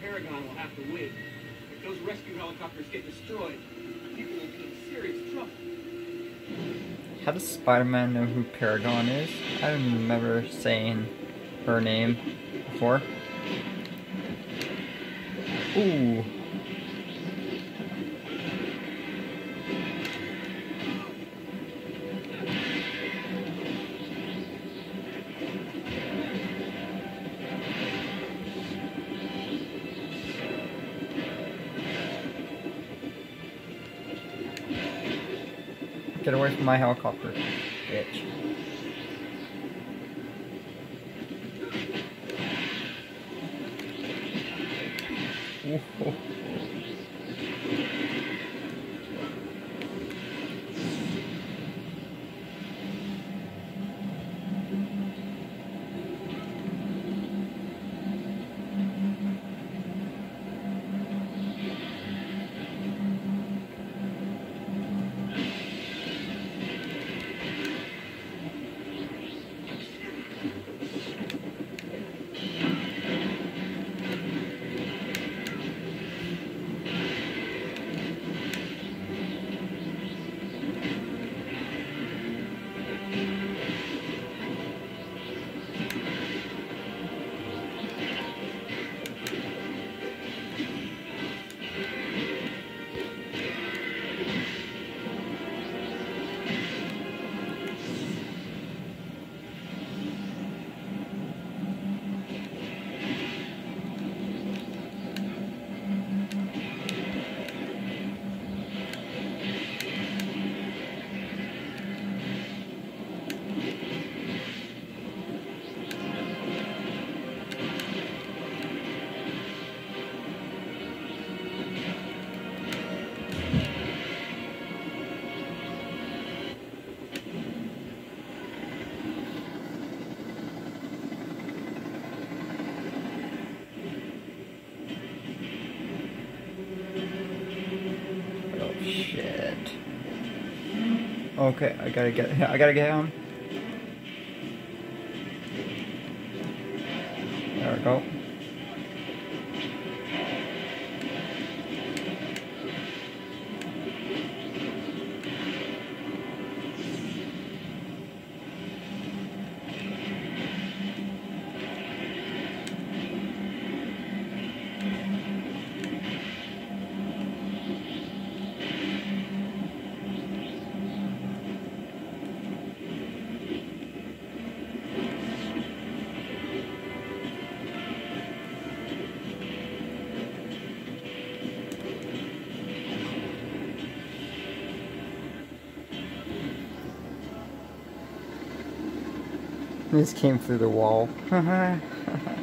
Paragon will have to win. If those rescue helicopters get destroyed, people will be in serious trouble. How does Spider-Man know who Paragon is? I don't remember saying her name before. Ooh. Get away from my helicopter, bitch. Ooh. Shit. Okay, I gotta get I gotta get him. This came through the wall.